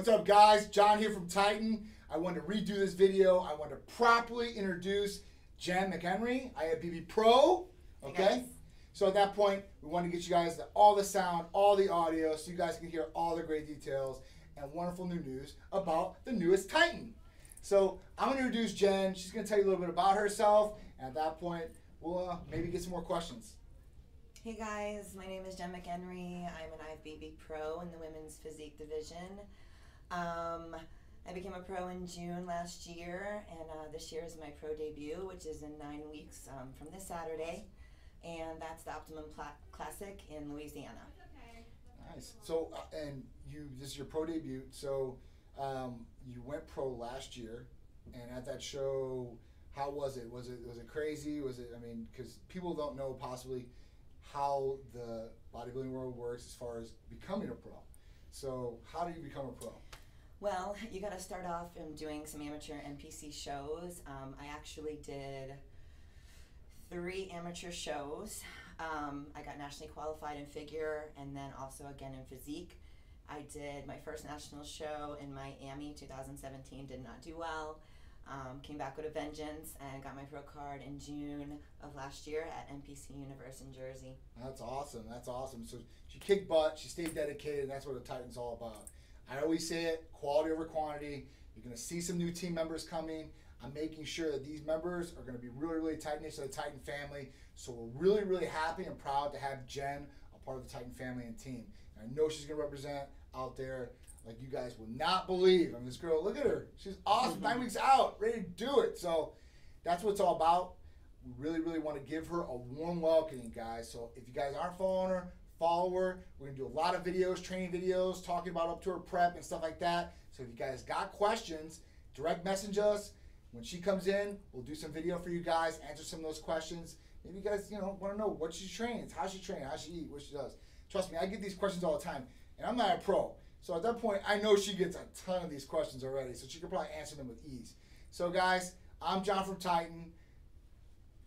What's up, guys? John here from Titan. I wanted to redo this video. I want to properly introduce Jen McEnery, IFBB Pro. Okay? guys. So at that point, we want to get you guys the, all the sound, all the audio, so you guys can hear all the great details and wonderful new news about the newest Titan. So I'm going to introduce Jen. She's going to tell you a little bit about herself. And at that point, we'll uh, maybe get some more questions. Hey guys, my name is Jen McEnery. I'm an IFBB pro in the women's physique division. Um, I became a pro in June last year, and uh, this year is my pro debut, which is in nine weeks um, from this Saturday, and that's the Optimum Pla- Classic in Louisiana. Nice. So, uh, and you, this is your pro debut. So, um, you went pro last year, and at that show, how was it? Was it was it crazy? Was it? I mean, because people don't know possibly how the bodybuilding world works as far as becoming a pro. So, how do you become a pro? Well, you got to start off in doing some amateur NPC shows. Um, I actually did three amateur shows. Um, I got nationally qualified in figure and then also again in physique. I did my first national show in Miami 2017, did not do well. Um, came back with a vengeance and got my pro card in June of last year at NPC Universe in Jersey. That's awesome. That's awesome. So she kicked butt. She stayed dedicated. And that's what the Titans all about. I always say it: quality over quantity. You're going to see some new team members coming. I'm making sure that these members are going to be really, really tight knit to the Titan family. So we're really, really happy and proud to have Jen a part of the Titan family and team. And I know she's going to represent out there like you guys will not believe. I mean, this girl, look at her. She's awesome. Mm-hmm. Nine weeks out, ready to do it. So that's what it's all about. We really, really want to give her a warm welcoming, guys. So if you guys aren't following her, follow her. We're gonna do a lot of videos, training videos, talking about up to her prep and stuff like that. So if you guys got questions, direct message us. When she comes in, we'll do some video for you guys, answer some of those questions. Maybe you guys, you know, want to know what she trains, how she trains, how she eat, what she does. Trust me, I get these questions all the time, and I'm not a pro. So at that point, I know she gets a ton of these questions already, so she can probably answer them with ease. So guys, I'm John from Titan.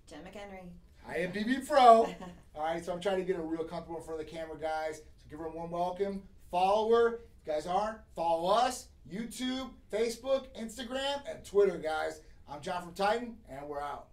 Jen McEnery. I am BB Pro. All right, so I'm trying to get her real comfortable in front of the camera, guys. So give her a warm welcome. Follow her. If you guys aren't, follow us. YouTube, Facebook, Instagram, and Twitter, guys. I'm John from Titan, and we're out.